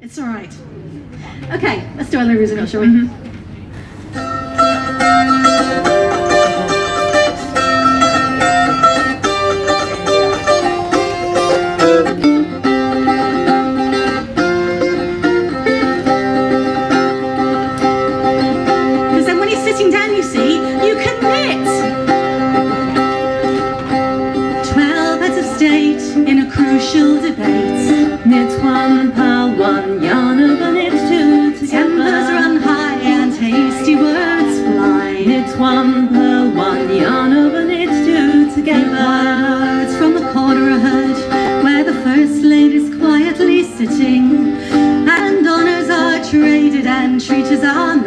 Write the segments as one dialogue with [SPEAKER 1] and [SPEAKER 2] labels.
[SPEAKER 1] It's all right. Okay, let's do Eleanor Roosevelt, shall we? Because
[SPEAKER 2] one, purl one, yarn over knit two
[SPEAKER 1] Tempers
[SPEAKER 2] together.
[SPEAKER 1] run high and hasty words fly.
[SPEAKER 2] Knit one, purl one, yarn over knit two together.
[SPEAKER 1] words from the corner are heard, where the first lady's quietly sitting, and honors are traded and treaties are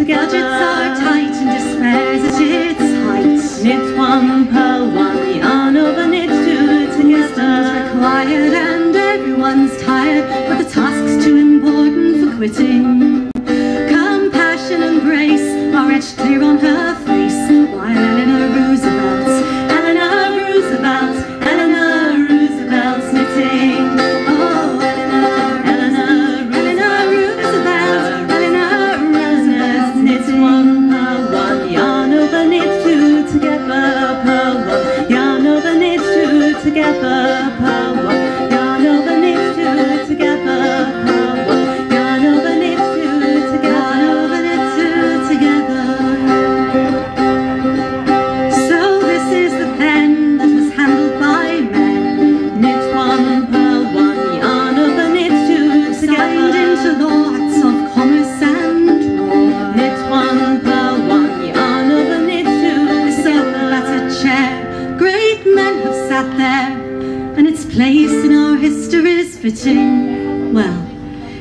[SPEAKER 2] two
[SPEAKER 1] gadgets are tight and despair's at its height.
[SPEAKER 2] Knit one, purl one, yarn over knit two
[SPEAKER 1] Wisdom's
[SPEAKER 2] together.
[SPEAKER 1] required and everyone's tired, but the task's too important for quitting.
[SPEAKER 2] Together.
[SPEAKER 1] Sat there, and its place in our history is fitting. Well,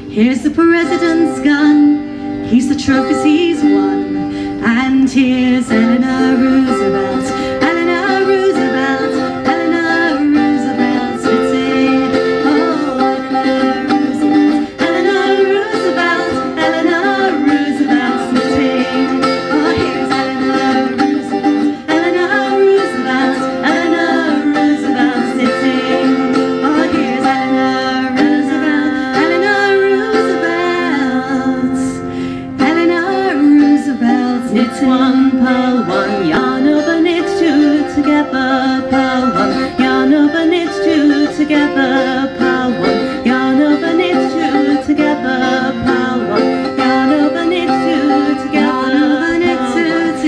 [SPEAKER 1] here's the president's gun, he's the trophies he's won, and here's Eleanor Roosevelt,
[SPEAKER 2] together. One, yarn over knit two together. One, yarn over knit two together. One, yarn over knit two together.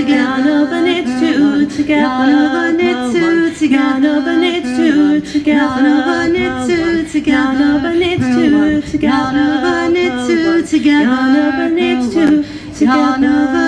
[SPEAKER 1] Yarn over knit two together.
[SPEAKER 2] Yarn over knit two together.
[SPEAKER 1] Yarn over knit two together.
[SPEAKER 2] Yarn over knit two together.
[SPEAKER 1] Yarn over knit two together.
[SPEAKER 2] Yarn over knit two together.
[SPEAKER 1] Yarn over